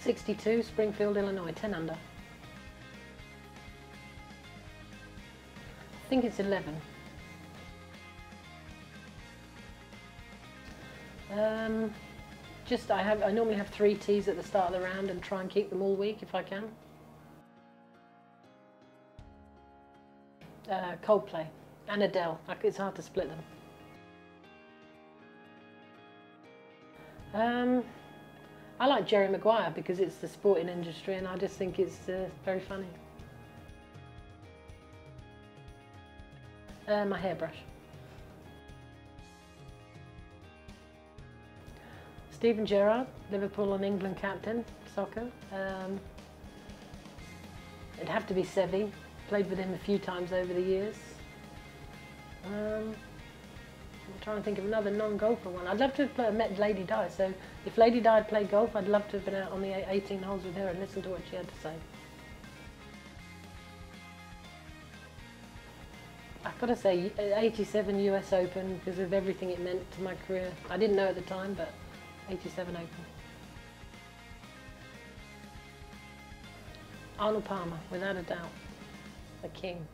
62, Springfield, Illinois, 10 under. I think it's 11. Um, just I have I normally have three tees at the start of the round and try and keep them all week if I can. Uh, Coldplay and Adele. It's hard to split them. Um, I like Jerry Maguire because it's the sporting industry and I just think it's uh, very funny. Uh, my hairbrush. Steven Gerrard, Liverpool and England captain, soccer. Um, it'd have to be Seve. Played with him a few times over the years. I'm trying to think of another non-golfer one. I'd love to have met Lady Di. So if Lady Di had played golf, I'd love to have been out on the 18 holes with her and listened to what she had to say. I've got to say, uh, 87 US Open because of everything it meant to my career. I didn't know at the time, but 87 Open. Arnold Palmer, without a doubt, the king.